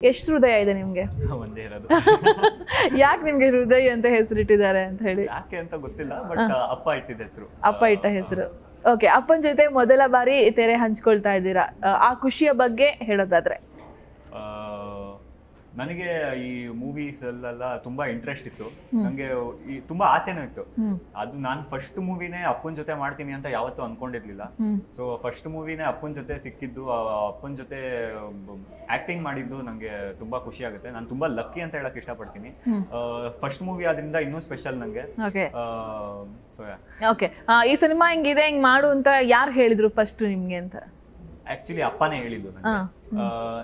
ಎಷ್ಟು ಹೃದಯ ಇದೆ ನಿಮ್ಗೆ? ಒಂದೇ ಇರೋದು. ಯಾಕೆ ನಿಮಗೆ ಹೃದಯ ಅಂತ ಹೆಸರಿಟ್ಟಿದ್ದಾರೆ ಅಂತ ಹೇಳಿ? ಯಾಕೆ ಅಂತ ಗೊತ್ತಿಲ್ಲ ಬಟ್ ಅಪ್ಪ ಇಟ್ಟಿದ್ದ ಹೆಸರು. ಅಪ್ಪ ಇಟ್ಟ ಹೆಸರು. ಓಕೆ ಅಪ್ಪನ ಜೊತೆ ಮೊದಲ ಬಾರಿ ತೆರೆ ಹಂಚ್ಕೊಳ್ತಾ ಇದ್ದೀರಾ. ಆ, ಆ ಖುಷಿಯ ಬಗ್ಗೆ ಹೇಳೋದಾದ್ರೆ. ನನಗೆ ಈ ಮೂವೀಸ್ ಅಲ್ಲೆಲ್ಲ ತುಂಬಾ ಇಂಟ್ರೆಸ್ಟ್ ಇತ್ತು. ನನಗೆ ಈ ತುಂಬಾ ಆಸೆನೂ ಇತ್ತು. ಅದು ನಾನು ಫಸ್ಟ್ ಮೂವಿನೇ ಅಪ್ಪನ ಜೊತೆ ಮಾಡ್ತೀನಿ ಅಂತ ಯಾವತ್ತೂ ಅನ್ಕೊಂಡಿರ್ಲಿಲ್ಲ. ಸೊ ಫಸ್ಟ್ ಮೂವಿನೇ ಅಪ್ಪನ ಜೊತೆ ಸಿಕ್ಕಿದ್ದು ಅಪ್ಪನ ಜೊತೆ ಆಕ್ಟಿಂಗ್ ಮಾಡಿದ್ದು ನನಗೆ ತುಂಬಾ ಖುಷಿ ಆಗುತ್ತೆ. ನಾನು ತುಂಬಾ ಲಕ್ಕಿ ಅಂತ ಹೇಳಕ್ ಇಷ್ಟಪಡ್ತೀನಿ. ಫಸ್ಟ್ ಮೂವಿ ಆದ್ರಿಂದ ಇನ್ನೂ ಸ್ಪೆಷಲ್ ನನಗೆ ಓಕೆ ಈ ಸಿನಿಮಾ ಹಿಂಗಿದೆ ಹಿಂಗ್ ಮಾಡು ಅಂತ ಯಾರು ಹೇಳಿದ್ರು ಫಸ್ಟ್ ನಿಮ್ಗೆ ಅಂತ? ಆಕ್ಚುಲಿ ಅಪ್ಪನೇ ಹೇಳಿದ್ದು ನನಗೆ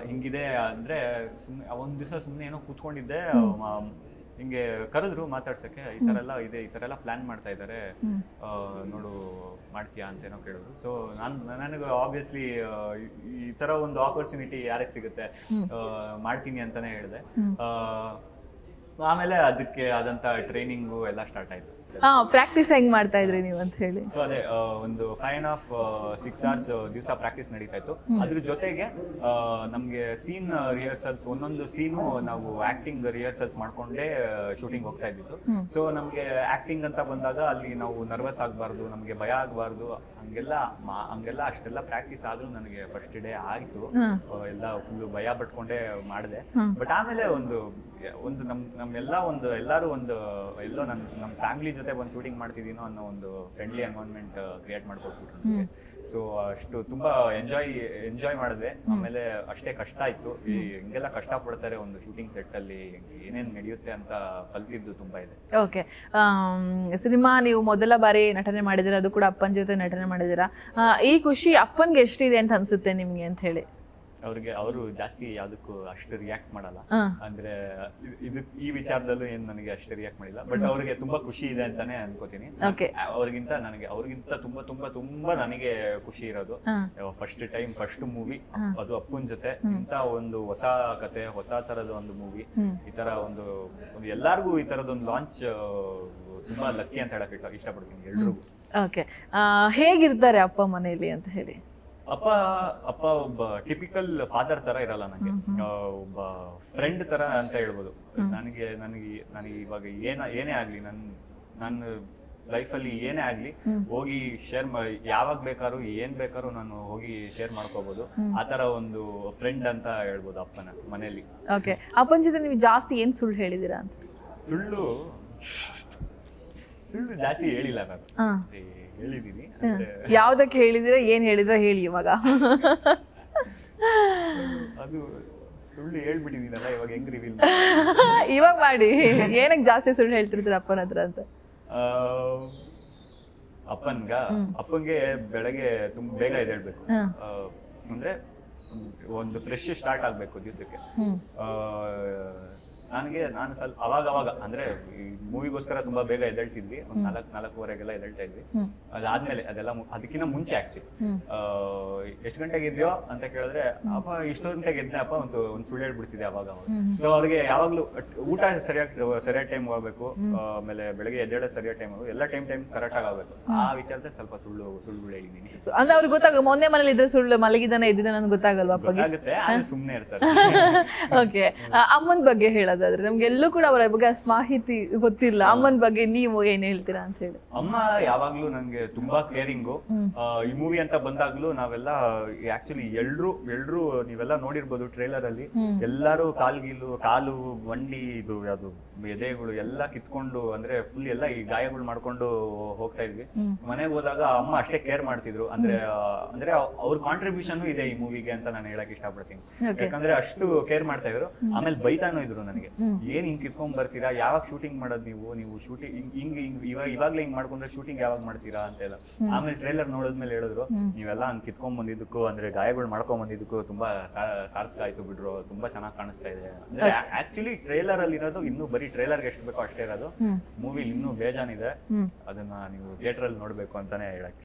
ಹಿಂಗಿದೆ ಅಂದ್ರೆ ಸುಮ್ಮನೆ ಒಂದ್ ದಿವಸ ಸುಮ್ಮನೆ ಏನೋ ಕೂತ್ಕೊಂಡಿದ್ದೆ ಹಿಂಗೆ ಕರೆದ್ರು ಮಾತಾಡ್ಸಕ್ಕೆ ಈ ತರ ಎಲ್ಲ ಇದೆ ಈ ತರ ಎಲ್ಲ ಪ್ಲಾನ್ ಮಾಡ್ತಾ ಇದ್ದಾರೆ ನೋಡು ಮಾಡ್ತೀಯಾ ಅಂತ ಏನೋ ಕೇಳಿದ್ರು. ಸೊ ನಾನು ನನಗೆ ಆಬ್ವಿಯಸ್ಲಿ ಈ ತರ ಒಂದು ಆಪರ್ಚುನಿಟಿ ಯಾರಿಗೆ ಸಿಗುತ್ತೆ ಮಾಡ್ತೀನಿ ಅಂತಾನೆ ಹೇಳಿದೆ. ಆಮೇಲೆ ಅದಕ್ಕೆ ಆದಂತ ಟ್ರೈನಿಂಗು ಎಲ್ಲ ಸ್ಟಾರ್ಟ್ ಆಯ್ತು. ಹಾ ಪ್ರಾಕ್ಟೀಸ್ ಹೆಂಗ್ ಮಾಡ್ತಾ ಇದ್ರಿ ನೀವು ಅಂತ ಹೇಳಿ. ಸೊ ಅದೇ ಒಂದು five and half six hours ದಿವಸ ಪ್ರಾಕ್ಟೀಸ್ ನಡೀತಾ ಇತ್ತು. ಅದ್ರ ಜೊತೆಗೆ ನಮ್ಗೆ ಸೀನ್ ರಿಹರ್ಸಲ್ಸ್ ಒಂದೊಂದು ಸೀನು ನಾವು ಆಕ್ಟಿಂಗ್ ರಿಹರ್ಸಲ್ಸ್ ಮಾಡ್ಕೊಂಡೇ ಶೂಟಿಂಗ್ ಹೋಗ್ತಾ ಇದ್ದಿತ್ತು. ಸೊ ನಮ್ಗೆ ಆಕ್ಟಿಂಗ್ ಅಂತ ಬಂದಾಗ ಅಲ್ಲಿ ನಾವು ನರ್ವಸ್ ಆಗಬಾರ್ದು ನಮ್ಗೆ ಭಯ ಆಗಬಾರ್ದು ಹಂಗೆಲ್ಲ ಹಂಗೆಲ್ಲ ಅಷ್ಟೆಲ್ಲ ಪ್ರಾಕ್ಟೀಸ್ ಆದ್ರೂ ನನಗೆ ಫಸ್ಟ್ ಡೇ ಆಯ್ತು. ಎಲ್ಲ ಫುಲ್ ಭಯ ಪಟ್ಕೊಂಡೇ ಮಾಡಿದೆ. ಬಟ್ ಆಮೇಲೆ ಒಂದು ಒಂದು ನಮ್ ನಮ್ಮೆಲ್ಲ ಒಂದು ಎಲ್ಲರೂ ಒಂದು ಎಲ್ಲೋ ನನ್ನ ನಮ್ಮ ಫ್ಯಾಮಿಲಿ ಜೊತೆ ಒಂದು ಶೂಟಿಂಗ್ ಮಾಡ್ತಿದ್ದೀನೋ ಅನ್ನೋ ಒಂದು ಫ್ರೆಂಡ್ಲಿ ಎನ್ವೈರ್ಮೆಂಟ್ ಕ್ರಿಯೇಟ್ ಮಾಡ್ಕೊಟ್ಬಿಟ್ರು ನನಗೆ ಸೊ ಅಷ್ಟು ತುಂಬಾ ಎಂಜಾಯ್ ಎಂಜಾಯ್ ಮಾಡಿದೆ ಆಮೇಲೆ ಅಷ್ಟೇ ಕಷ್ಟ ಇತ್ತು ಈ ಹಿಂಗೆಲ್ಲ ಕಷ್ಟ ಪಡ್ತಾರೆ ಒಂದು ಶೂಟಿಂಗ್ ಸೆಟ್ ಅಲ್ಲಿ ಏನೇನ್ ನಡೆಯುತ್ತೆ ಅಂತ ಕಲ್ತಿದ್ದು ತುಂಬಾ ಇದೆ. ಓಕೆ. ಸಿನಿಮಾ ನೀವು ಮೊದಲ ಬಾರಿ ನಟನೆ ಮಾಡಿದಿರ ಅದು ಕೂಡ ಅಪ್ಪನ ಜೊತೆ ನಟನೆ ಮಾಡಿದಿರ ಈ ಖುಷಿ ಅಪ್ಪನ್ಗೆ ಎಷ್ಟಿದೆ ಅಂತ ಅನ್ಸುತ್ತೆ ನಿಮ್ಗೆ ಅಂತ ಹೇಳಿ. ಅವ್ರಿಗೆ ಅವರು ಜಾಸ್ತಿ ಯಾವ್ದಕ್ಕೂ ಅಷ್ಟು ರಿಯಾಕ್ಟ್ ಮಾಡಲ್ಲ. ಅಂದ್ರೆ ಇದು ಈ ವಿಚಾರದಲ್ಲೂ ಏನ್ ನನಗೆ ಅಷ್ಟು ರಿಯಾಕ್ಟ್ ಮಾಡಿಲ್ಲ. ಬಟ್ ಅವ್ರಿಗೆ ತುಂಬಾ ಖುಷಿ ಇದೆ ಅಂತಾನೆ ಅನ್ಕೋತೀನಿ. ಅವ್ರಿಗಿಂತ ನನಗೆ ಅವ್ರಿಗಿಂತ ತುಂಬಾ ತುಂಬಾ ತುಂಬಾ ನನಗೆ ಖುಷಿ ಇರೋದು. ಫಸ್ಟ್ ಟೈಮ್ ಫಸ್ಟ್ ಮೂವಿ ಅದು ಅಪ್ಪನ ಜೊತೆ. ಇಂತ ಒಂದು ಹೊಸ ಕತೆ ಹೊಸ ತರದ ಒಂದು ಮೂವಿ ಈ ತರ ಒಂದು ಒಂದು ಎಲ್ಲಾರ್ಗೂ ಈ ತರದ ಒಂದು ಲಾಂಚ್ ತುಂಬಾ ಲಕ್ಕಿ ಅಂತ ಹೇಳಕ್ ಇಷ್ಟ- ಇಷ್ಟಪಡ್ತೀನಿ ಎಲ್ರಿಗೂ. ಓಕೆ ಹೇಗಿರ್ತಾರೆ ಅಪ್ಪ ಮನೆಯಲ್ಲಿ ಅಂತ ಹೇಳಿ? ಅಪ್ಪ ಅಪ್ಪ ಒಬ್ಬ ಟಿಪಿಕಲ್ ಫಾದರ್ ತರ ಇರಲ್ಲ ನನಗೆ ಒಬ್ಬ ಫ್ರೆಂಡ್ ತರ ಅಂತ ಹೇಳ್ಬೋದು. ನನಗೆ ನನಗೆ ನನಗೆ ಇವಾಗ ಏನ ಏನೇ ಆಗ್ಲಿ ನನ್ ನನ್ನ ಲೈಫಲ್ಲಿ ಏನೇ ಆಗಲಿ ಹೋಗಿ ಶೇರ್ ಯಾವಾಗ ಬೇಕಾದ್ರೂ ಏನ್ ಬೇಕಾದ್ರೂ ನಾನು ಹೋಗಿ ಶೇರ್ ಮಾಡ್ಕೋಬಹುದು ಆ ತರ ಒಂದು ಫ್ರೆಂಡ್ ಅಂತ ಹೇಳ್ಬೋದು ಅಪ್ಪನ ಮನೆಯಲ್ಲಿ ಓಕೆ ಅಪ್ಪನ ಜೊತೆ ನೀವು ಜಾಸ್ತಿ ಏನ್ ಸುಳ್ಳು ಹೇಳಿದಿರಾ ಸುಳ್ಳು ಸುಳ್ಳು ಜಾಸ್ತಿ ಹೇಳಿಲ್ಲ ನಾನು. ಹೇಳಿದೀನಿ ಯಾವ್ದಕ್ಕೆ ಹೇಳಿದಿರ ಏನ್ ಹೇಳಿದ್ರ ಹೇಳಿ ಇವಾಗ. ಅದು ಸುಳ್ಳು ಹೇಳ್ಬಿಟ್ಟಿದ್ದೀನಲ್ಲ ಇವಾಗ ಹೆಂಗ್ ರಿವೀಲ್ ಇವಾಗ ಮಾಡಿ. ಏನಕ್ಕೆ ಜಾಸ್ತಿ ಸುಳ್ಳು ಹೇಳ್ತಿರ್ತೀರ ಅಪ್ಪನ ಹತ್ರ ಅಂತ? ಅಪ್ಪನ್ಗ? ಅಪ್ಪಂಗೆ ಬೆಳಗ್ಗೆ ತುಂಬ ಬೇಗ ಎದ್ದೇಳ್ಬೇಕು. ಹೇಳ್ಬೇಕು ಅಂದ್ರೆ ಒಂದು ಫ್ರೆಶ್ ಸ್ಟಾರ್ಟ್ ಆಗ್ಬೇಕು ದಿವಸಕ್ಕೆ. ನನಗೆ ನಾನು ಸ್ವಲ್ಪ ಅವಾಗ ಅವಾಗ ಅಂದ್ರೆ ಈ ಮೂವಿಗೋಸ್ಕರ ತುಂಬಾ ಬೇಗ ಎದ್ದೇಳ್ತಿದ್ವಿ. ಒಂದ್ ನಾಲ್ಕು ನಾಲ್ಕೂವರೆಗೆಲ್ಲ ಎದ್ದೇಳ್ತಾ ಇದ್ವಿ. ಅದಾದ್ಮೇಲೆ ಅದೆಲ್ಲ ಅದಕ್ಕಿಂತ ಮುಂಚೆ ಆಕ್ಚುಲಿ ಎಷ್ಟು ಗಂಟೆಗೆ ಇದ್ಯೋ ಅಂತ ಕೇಳಿದ್ರೆ ಅಪ್ಪ ಇಷ್ಟು ಗಂಟೆಗೆ ಎದ್ದೆ ಅಪ್ಪ ಒಂದು ಒಂದು ಸುಳ್ಳು ಹೇಳ್ಬಿಡ್ತಿದೆ ಅವಾಗ ಅವಾಗ. ಸೊ ಅವ್ರಿಗೆ ಯಾವಾಗ್ಲೂ ಊಟ ಸರಿಯಾಗಿ ಸರಿಯಾದ ಟೈಮ್ ಹೋಗ್ಬೇಕು ಆಮೇಲೆ ಬೆಳಗ್ಗೆ ಎದ್ದೇಳೋದು ಸರಿಯಾದ ಟೈಮ್ ಎಲ್ಲ ಟೈಮ್ ಟೈಮ್ ಕರೆಕ್ಟ್ ಆಗಿ ಆಗ್ಬೇಕು. ಆ ವಿಚಾರದಲ್ಲಿ ಸ್ವಲ್ಪ ಸುಳ್ಳು ಸುಳ್ಳು ಹೇಳಿದೀನಿ So, ಅಂದ್ರೆ ಅವ್ರಿಗೆ ಗೊತ್ತಾಗ ಮೊನ್ನೆ ಮನೇಲಿ ಇದ್ರೆ ಸುಳ್ಳು ಮಲಗಿದಾನೆ ಇದ್ದಿದ್ದಾನೆ ನನ್ಗೆ ಗೊತ್ತಾಗಲ್ವಾ ಗೊತ್ತಾಗುತ್ತೆ ಸುಮ್ನೆ ಇರ್ತಾರೆ. ಓಕೆ ಅಮ್ಮನ ಬಗ್ಗೆ ಹೇಳೋದಾದ್ರೆ ನಮ್ಗೆ ಎಲ್ಲೂ ಕೂಡ ಅವರ ಬಗ್ಗೆ ಅಷ್ಟು ಮಾಹಿತಿ ಗೊತ್ತಿಲ್ಲ. ಅಮ್ಮನ ಬಗ್ಗೆ ನೀವು ಏನ್ ಹೇಳ್ತೀರಾ ಅಂತ ಹೇಳಿ. ಅಮ್ಮ ಯಾವಾಗ್ಲೂ ನಂಗೆ ತುಂಬಾ ಕೇರಿಂಗು ಈ ಮೂವಿ ಅಂತ ಬಂದಾಗ್ಲೂ ನಾವೆಲ್ಲ ಆಕ್ಚುಲಿ ಎಲ್ರು ಎಲ್ರು ನೀವೆಲ್ಲ ನೋಡಿರ್ಬೋದು ಟ್ರೇಲರ್ ಅಲ್ಲಿ. ಎಲ್ಲಾರು ಕಾಲ್ಗಿಲು ಕಾಲು ಬಂಡಿ ಇದು ಯಾವ್ದು ಎದೆಗಳು ಎಲ್ಲ ಕಿತ್ಕೊಂಡು ಅಂದ್ರೆ ಫುಲ್ ಎಲ್ಲ ಈ ಗಾಯಗಳು ಮಾಡ್ಕೊಂಡು ಹೋಗ್ತಾ ಇದ್ವಿ. ಮನೆಗೆ ಹೋದಾಗ ಅಮ್ಮ ಅಷ್ಟೇ ಕೇರ್ ಮಾಡ್ತಿದ್ರು. ಅಂದ್ರೆ ಅಂದ್ರೆ ಅವ್ರ ಕಾಂಟ್ರಿಬ್ಯೂಷನ್ ಇದೆ ಈ ಮೂವಿಗೆ ಅಂತ ನಾನು ಹೇಳಕ್ ಇಷ್ಟಪಡ್ತೀನಿ. ಯಾಕಂದ್ರೆ ಅಷ್ಟು ಕೇರ್ ಮಾಡ್ತಾ ಇದ್ರು. ಆಮೇಲೆ ಬೈತಾನು ಇದ್ರು ನನಗೆ. ಏನ್ ಹಿಂಗೆ ಕಿತ್ಕೊಂಡ್ ಬರ್ತೀರಾ? ಯಾವಾಗ ಶೂಟಿಂಗ್ ಮಾಡೋದು ನೀವು? ನೀವು ಶೂಟಿಂಗ್ ಹಿಂಗ್ ಹಿಂಗ್ ಇವಾಗ ಇವಾಗ್ಲೇ ಹಿಂಗ್ ಮಾಡ್ಕೊಂಡ್ರೆ ಶೂಟಿಂಗ್ ಯಾವಾಗ ಮಾಡ್ತೀರಾ ಅಂತೆಲ್ಲ ಆಮೇಲೆ ಟ್ರೇಲರ್ ನೋಡಿದ್ಮೇಲೆ ಹೇಳಿದ್ರು ನೀವೆಲ್ಲ ಹಂಗೆ ಕಿತ್ಕೊಂಡ್ ಬಂದಿದ್ದಕ್ಕೂ ಅಂದ್ರೆ ಗಾಯಗಳು ಮಾಡ್ಕೊಂಡ್ ಬಂದಿದ್ದಕ್ಕೂ ತುಂಬಾ ಸಾರ್ಥಕ ಆಯ್ತು ಬಿಡ್ರು. ತುಂಬಾ ಚೆನ್ನಾಗಿ ಕಾಣಿಸ್ತಾ ಇದೆ. ಅಂದ್ರೆ ಆಕ್ಚುಲಿ ಟ್ರೇಲರ್ ಅಲ್ಲಿ ಇರೋದು ಇನ್ನೂ ಬರೀ ಟ್ರೇಲರ್ಗೆ ಎಷ್ಟು ಬೇಕೋ ಅಷ್ಟೇ ಇರೋದು. ಮೂವಿಲಿ ಇನ್ನೂ ಬೇಜಾನಿದೆ ಅದನ್ನ ನೀವು ಥಿಯೇಟರ್ ಅಲ್ಲಿ ನೋಡ್ಬೇಕು ಅಂತಾನೆ ಹೇಳಕ್